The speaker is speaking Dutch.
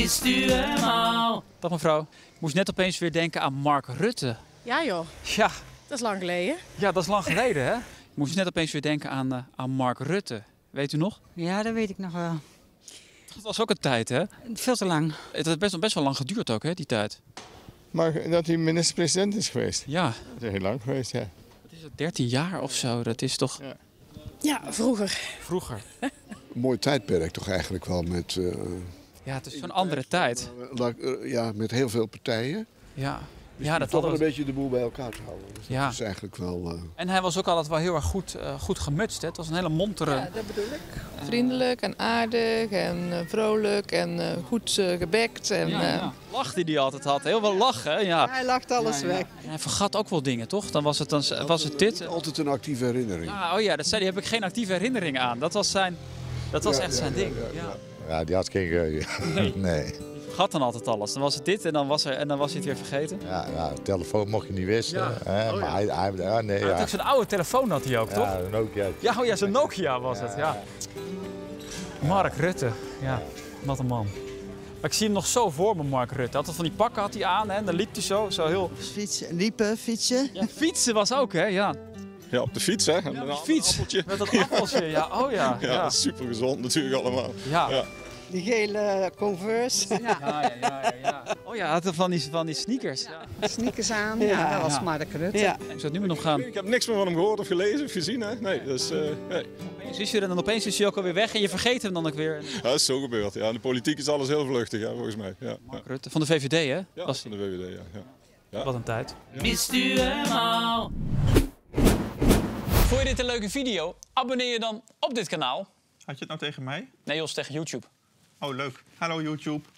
Mist u hem al? Dag mevrouw. Ik moest net opeens weer denken aan Mark Rutte. Ja joh, Ja, dat is lang geleden. ja dat is lang geleden hè. Ik moest net opeens weer denken aan, eh, aan Mark Rutte. Weet u nog? Ja, dat weet ik nog wel. Dat was ook een tijd hè. Veel te lang. Het heeft best, best wel lang geduurd ook hè, die tijd. Maar dat hij minister-president is geweest. Ja, Dat is heel lang geweest, ja. wat is het, 13 jaar of zo. Dat is toch Ja, vroeger. vroeger. Een mooi tijdperk toch eigenlijk wel met, eh, Ja, het is zo'n andere tijd. ik, eh, ja, met heel veel partijen. Ja, ja dat toch wel hadden een beetje de boel bij elkaar te houden. Dus Ja. dat is eigenlijk wel... eh, En hij was ook altijd wel heel erg goed, eh, goed gemutst. Hè? Het was een hele montere. dat bedoel ik. Vriendelijk en aardig en eh, vrolijk en eh, goed eh, gebekt. En, Ja, eh, ja. Lach die hij altijd had. Heel veel lachen, ja. Hij lacht alles weg. En hij vergat ook wel dingen, toch? Dan was het, dan, was het dit. altijd een actieve herinnering. Ja, oh ja, dat zei hij, heb ik geen actieve herinneringen aan. Dat was, zijn, dat was Ja, echt ja, zijn ja, ding. ja, Ja, ja. Ja, die had geen geheugen. Nee. nee. Vergat dan altijd alles. Dan was het dit en dan was, er, en dan was hij het weer vergeten. Ja, ja, telefoon mocht je niet wisselen. Ja. Hè? Oh, maar hij, hij, ja, nee, had ja. zo'n oude telefoon had hij ook, toch? Ja, een Nokia. Ja, oh ja, zo'n Nokia was het, ja. Mark Rutte, ja, wat een man. Maar ik zie hem nog zo voor me, Mark Rutte. Altijd van die pakken had hij aan hè, en dan liep hij zo, zo heel... Fietsen, liepen, fietsen. Ja, fietsen was ook, hè, ja. Ja, op de fiets, hè? Ja, op de fiets. Met dat appeltje, ja, oh ja. Ja, Ja, dat is super gezond natuurlijk allemaal. ja. Ja. Die gele Converse. Ja, ja, ja, ja. Oh ja, had van die, van die sneakers. Ja. Sneakers aan. Ja, dat was Ja. Mark Rutte. Ja. Ik zou het nu maar nog gaan. Ik heb niks meer van hem gehoord of gelezen of gezien, hè? Nee, dus, eh, nee. Opeens is hij er en dan opeens is hij ook alweer weg en je vergeet hem dan ook weer. Ja, dat is zo gebeurd. Ja, in de politiek is alles heel vluchtig, ja, volgens mij. Ja, ja. Mark Rutte van de VVD, hè? ja Was van de VVD, ja. ja. ja. Wat een tijd. Mist u hem al? Dit een leuke video? Abonneer je dan op dit kanaal. Had je het nou tegen mij? Nee, Jos, tegen YouTube. Oh, leuk. Hallo YouTube.